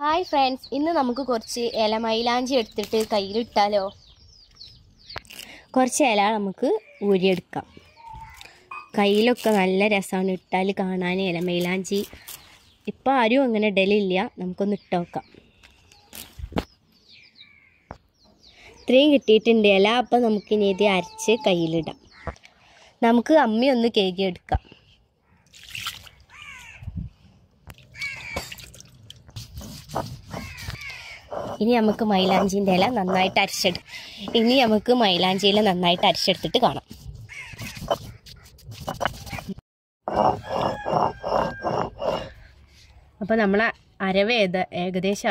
Hi friends ഇന്ന് നമുക്ക് കുറച്ച് ഇല മൈലാഞ്ചി എടുത്തിട്ട് കയ്യിലിട്ടാലോ? കുറച്ച് ഇല നമുക്ക് ഊരിയെടുക്കാം. കയ്യിലൊക്കെ നല്ല രസമാണ് ഇട്ടാൽ കാണാൻ ഇല മൈലാഞ്ചി. ഇപ്പം ആരും അങ്ങനെ ഇടലില്ല. നമുക്കൊന്ന് ഇട്ട് നോക്കാം. ഇത്രയും കിട്ടിയിട്ടുണ്ട് ഇല. അപ്പം നമുക്കിനി ഇത് അരച്ച് കയ്യിലിടാം. നമുക്ക് അമ്മി ഒന്ന് ഇനി നമുക്ക് മൈലാഞ്ചിന്റെ ഇല നന്നായിട്ട് അരച്ചെടു ഇനി നമുക്ക് മൈലാഞ്ചി ഇല നന്നായിട്ട് അരച്ചെടുത്തിട്ട് കാണാം. അപ്പോൾ നമ്മൾ അരവ് ഏത ഏകദേശം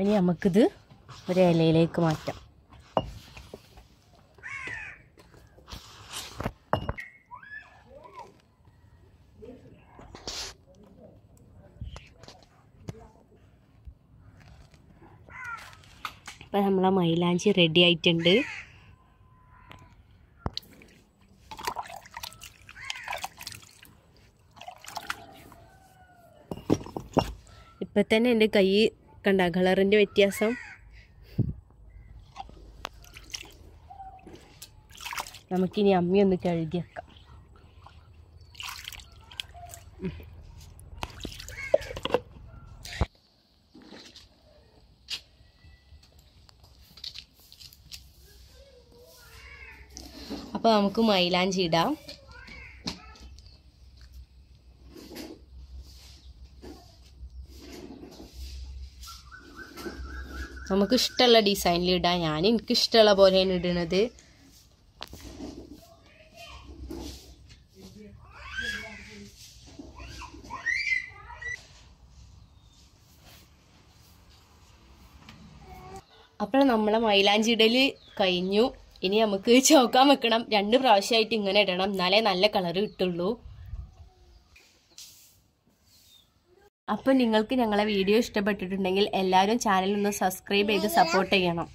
ഇനി നമുക്കിത് ഒരു ഇലയിലേക്ക് മാറ്റാം. ഇപ്പം നമ്മളെ മൈലാഞ്ചി റെഡി ആയിട്ടുണ്ട്. ഇപ്പം തന്നെ എന്റെ കൈ കണ്ട കളറിന്റെ വ്യത്യാസം. നമുക്കിനി അമ്മി ഒന്ന് അപ്പോൾ നമുക്ക് മൈലാഞ്ചി ഇടാം. നമുക്ക് ഇഷ്ടമുള്ള ഡിസൈനിൽ ഇടാം. ഞാൻ എനിക്ക് ഇഷ്ടമുള്ള പോലെയാണ് ഇടുന്നത്. അപ്പോൾ നമ്മളെ മൈലാഞ്ചി ഇടൽ കഴിഞ്ഞു. ഇനി നമുക്ക് ചോക്കാൻ വെക്കണം. രണ്ട് പ്രാവശ്യമായിട്ട് ഇങ്ങനെ ഇടണം. എന്നാലേ നല്ല കളർ കിട്ടുള്ളൂ. അപ്പം നിങ്ങൾക്ക് ഞങ്ങളെ വീഡിയോ ഇഷ്ടപ്പെട്ടിട്ടുണ്ടെങ്കിൽ എല്ലാവരും ചാനൽ ഒന്ന് സബ്സ്ക്രൈബ് ചെയ്ത് സപ്പോർട്ട് ചെയ്യണം.